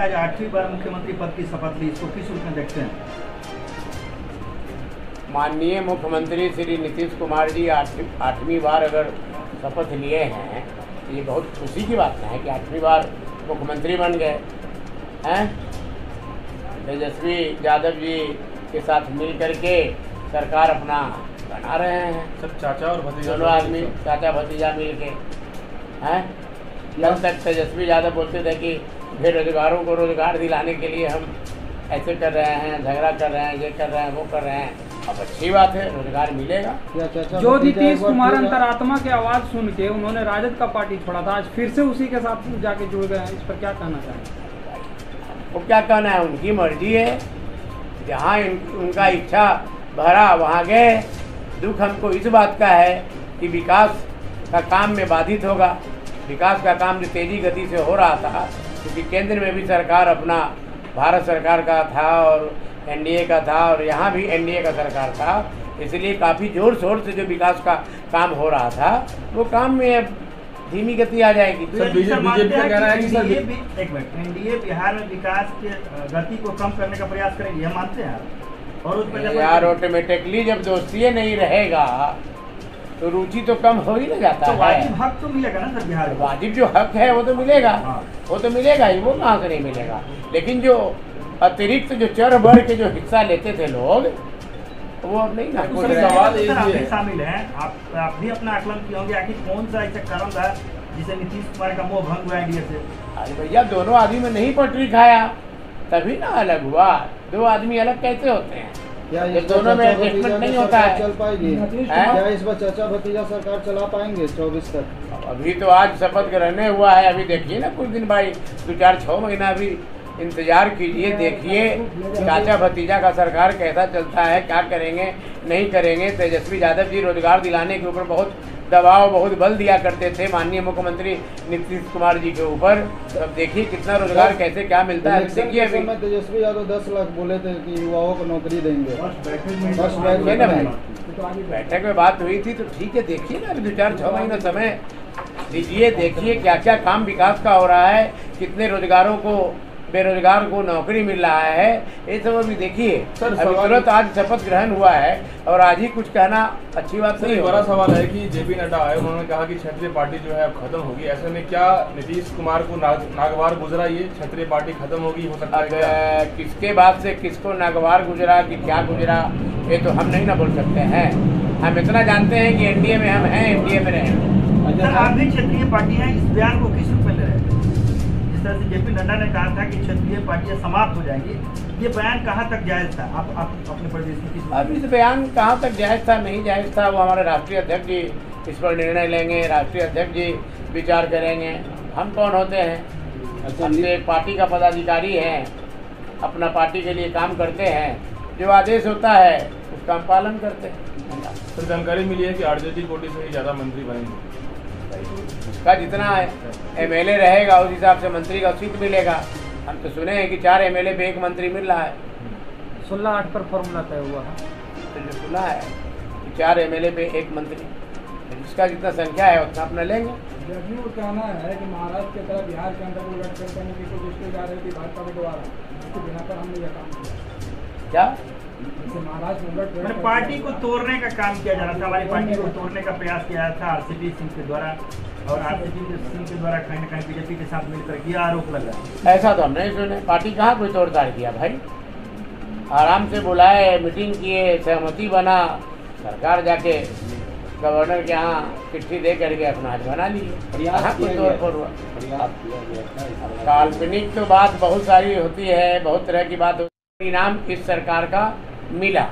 आठवीं बार मुख्यमंत्री पद की शपथ ली इसको किस रूप में देखते हैं? माननीय मुख्यमंत्री श्री नीतीश कुमार जी आठवीं बार अगर शपथ लिए हैं तो ये बहुत खुशी की बात है कि आठवीं बार मुख्यमंत्री बन गए। हैं? तेजस्वी यादव जी के साथ मिल करके सरकार अपना बना रहे हैं। सब चाचा और भतीजा दोनों आदमी चाचा भतीजा मिल के। हैं? कल तक तेजस्वी यादव बोलते थे कि बेरोजगारों को रोज़गार दिलाने के लिए हम ऐसे कर रहे हैं झगड़ा कर रहे हैं ये कर रहे हैं वो कर रहे हैं। अब अच्छी बात है रोज़गार मिलेगा। जो नीतीश कुमार अंतरात्मा की आवाज़ सुन के उन्होंने राजद का पार्टी छोड़ा था आज फिर से उसी के साथ जाके जुड़ गए हैं। इस पर क्या कहना चाहेंगे? वो क्या कहना है? उनकी मर्ज़ी है। जहाँ उनका इच्छा भरा वहाँ गए। दुख हमको इस बात का है कि विकास का काम में बाधित होगा। विकास का काम जो तेज़ी गति से हो रहा था क्योंकि केंद्र में भी सरकार अपना भारत सरकार का था और एनडीए का था और यहाँ भी एनडीए का सरकार था इसलिए काफ़ी ज़ोर शोर से जो विकास का काम हो रहा था वो काम में अब धीमी गति आ जाएगी तो बीजेपी- मानते बीजेपी का है कि सर- एक मिनट एनडीए बिहार में विकास के गति को कम करने का प्रयास करेगी हम मानते हैं आप? और उस पर यार ऑटोमेटिकली जब दोस्ती नहीं रहेगा तो रुचि तो कम हो ही ना जाता तो है। वाजिब हक तो मिलेगा ना सर बिहार में? वाजिब जो हक है वो तो मिलेगा। हाँ। वो तो मिलेगा ही वो कहाँ से नहीं मिलेगा? लेकिन जो अतिरिक्त जो चढ़ बढ़ के जो हिस्सा लेते थे लोग वो अब नहीं ना। सवाल भी शामिल हैं। आप आप भी अपना आकलन किए होंगे आखिर कौन सा ऐसा कारण था जिसे नीतीश कुमार का मोह भंग हुआ एनडीए से? अरे भैया दोनों आदमी में नहीं पटरी खाया तभी ना अलग हुआ। दो आदमी अलग कैसे होते हैं? ये दोनों में चाचा भतीजा नहीं होता है। चल पाएगी क्या इस बार चाचा भतीजा सरकार चला पाएँगे चौबीस तक अभी तो आज शपथ ग्रहण हुआ है अभी देखिए ना कुछ दिन भाई दो चार छः महीना अभी इंतज़ार कीजिए देखिए चाचा भतीजा का सरकार कैसा चलता है क्या करेंगे नहीं करेंगे तेजस्वी यादव जी रोज़गार दिलाने के ऊपर बहुत दबाव बहुत बल दिया करते थे माननीय मुख्यमंत्री नीतीश कुमार जी के ऊपर। तो अब देखिए कितना रोज़गार कैसे क्या मिलता है? देखिए अभी। तेजस्वी यादव दस लाख बोले थे कि युवाओं को नौकरी देंगे। बैठक में बात हुई थी तो ठीक है देखिए ना अभी दो चार छः महीना समय। दीजिए देखिए क्या क्या काम विकास का हो रहा है कितने रोजगारों को बेरोजगार को नौकरी मिल रहा है ये सब अभी देखिए। अभी तुरंत आज शपथ ग्रहण हुआ है और आज ही कुछ कहना अच्छी बात नहीं बड़ा सवाल है कि जेपी नड्डा आए उन्होंने कहा कि क्षेत्रीय पार्टी जो है अब खत्म होगी। ऐसे में क्या नीतीश कुमार को नाग, नागवार गुजरा ये क्षेत्रीय पार्टी खत्म होगी हो सकता है किसके बाद से किसको नागवार गुजरा कि क्या गुजरा ये तो हम नहीं ना बोल सकते हैं। हम इतना जानते हैं कि एनडीए में हम हैं एनडीए में रहें। सर आप भी क्षेत्रीय पार्टियाँ इस बयान को किस रूप में ले रहे थे जिस तरह से जेपी नड्डा ने कहा था कि क्षेत्रीय पार्टियाँ समाप्त हो जाएँगी। ये बयान कहाँ तक जायज़ था? आप आप अपने प्रदेश में किस अब इस बयान कहाँ तक जायज़ था नहीं जायज़ था वो हमारे राष्ट्रीय अध्यक्ष जी इस पर निर्णय लेंगे राष्ट्रीय अध्यक्ष जी विचार करेंगे। हम कौन होते हैं? अच्छा, हम तो एक पार्टी का पदाधिकारी हैं अपना पार्टी के लिए काम करते हैं। जो आदेश होता है उसका हम पालन करते हैं। सर जानकारी मिली है कि आरजेडी कोटी से ही ज़्यादा मंत्री बनेंगे। उसका जितना एमएलए रहेगा उस हिसाब से मंत्री का सीट मिलेगा। हम तो सुने हैं कि चार एमएलए पे एक मंत्री मिल रहा है। सोलह आठ पर फॉर्मूला तय हुआ है। तो जो सुना है कि चार एमएलए पे एक मंत्री तो जिसका जितना संख्या है उतना अपना लेंगे। जदयू का कहना है कि महाराष्ट्र की तरह बिहार के अंदर उलट करने की कोशिश की जा रही थी भाजपा के द्वारा इसके बिना पर हमने यह काम किया क्या? मैंने पार्टी को तोड़ने का काम किया जा रहा था हमारी पार्टी को तोड़ने का प्रयास किया जा था आरसीपी सिंह के द्वारा और आरसीपी सिंह के द्वारा कहीं ना कहीं बीजेपी के साथ मिलकर ये आरोप लगा ऐसा तो हम नहीं सुने पार्टी कहाँ कोई तोड़ताड़ किया भाई? आराम से बुलाए मीटिंग किए सहमति बना सरकार जाके गवर्नर के यहाँ चिट्ठी दे करके अपना आज बना लिए। कहाँ कोई तोड़ फोड़ हुआ? काल्पनिक तो बात बहुत सारी होती है बहुत तरह की बात होती है। इनाम किस सरकार का? मिला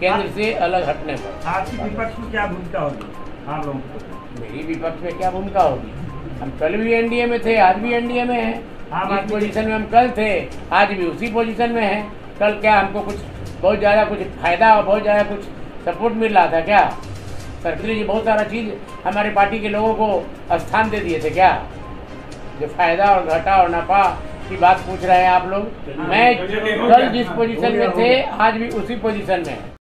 केंद्र से अलग हटने पर। आपकी विपक्ष में क्या भूमिका होगी? आप लोगों की मेरी विपक्ष में क्या भूमिका होगी? हम कल भी एनडीए में थे आज भी एनडीए में है। हाँ, जिस बात पोजीशन में हम कल थे आज भी उसी पोजीशन में है। कल क्या हमको कुछ बहुत ज़्यादा कुछ फ़ायदा और बहुत ज़्यादा कुछ सपोर्ट मिल रहा था क्या? सरकारी जी बहुत सारा चीज़ हमारे पार्टी के लोगों को स्थान दे दिए थे क्या? जो फ़ायदा और घाटा और नफा की बात पूछ रहे हैं आप लोग। मैं कल जिस पोजीशन में थे आज भी उसी पोजीशन में है।